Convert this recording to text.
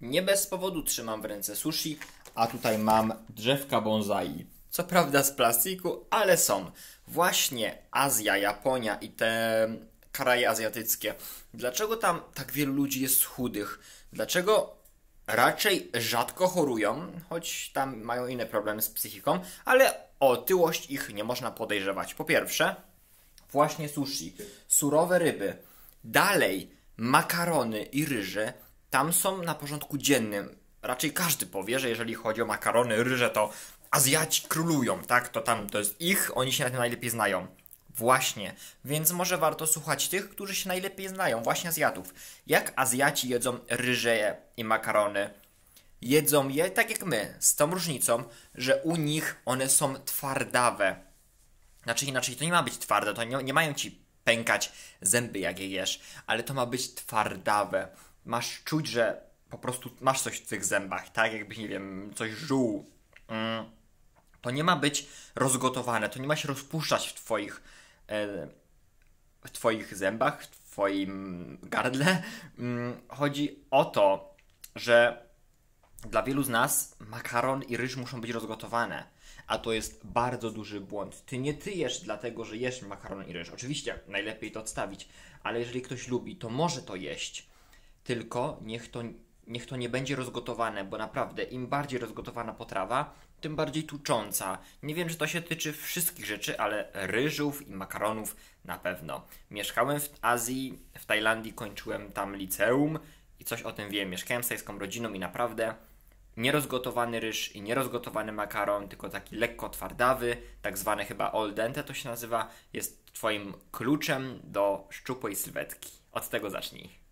Nie bez powodu trzymam w ręce sushi, a tutaj mam drzewka bonsai. Co prawda z plastiku, ale są. Właśnie Azja, Japonia i te kraje azjatyckie. Dlaczego tam tak wielu ludzi jest chudych? Dlaczego raczej rzadko chorują, choć tam mają inne problemy z psychiką, ale otyłość ich nie można podejrzewać. Po pierwsze, właśnie sushi, surowe ryby. Dalej, makarony i ryże tam są na porządku dziennym. Raczej każdy powie, że jeżeli chodzi o makarony, ryże, to Azjaci królują, tak? To tam to jest ich, oni się na tym najlepiej znają. Właśnie, więc może warto słuchać tych, którzy się najlepiej znają, właśnie Azjatów. Jak Azjaci jedzą ryże i makarony? Jedzą je tak jak my, z tą różnicą, że u nich one są twardawe. Znaczy inaczej, to nie ma być twarde, to nie, nie mają ci pękać zęby jak je jesz, ale to ma być twardawe. Masz czuć, że po prostu masz coś w tych zębach, tak? Jakbyś, nie wiem, coś żuł. Mm. To nie ma być rozgotowane, to nie ma się rozpuszczać w twoich e, w twoich zębach, w twoim gardle. Mm, chodzi o to, że dla wielu z nas makaron i ryż muszą być rozgotowane. A to jest bardzo duży błąd. Ty nie ty jesz dlatego, że jesz makaron i ryż. Oczywiście najlepiej to odstawić, ale jeżeli ktoś lubi, to może to jeść. Tylko niech to, niech to nie będzie rozgotowane, bo naprawdę im bardziej rozgotowana potrawa, tym bardziej tucząca. Nie wiem, czy to się tyczy wszystkich rzeczy, ale ryżów i makaronów na pewno. Mieszkałem w Azji, w Tajlandii, kończyłem tam liceum i coś o tym wiem. Mieszkałem z tajską rodziną i naprawdę nierozgotowany ryż i nierozgotowany makaron, tylko taki lekko twardawy, tak zwany chyba al dente to się nazywa, jest Twoim kluczem do szczupłej sylwetki. Od tego zacznij.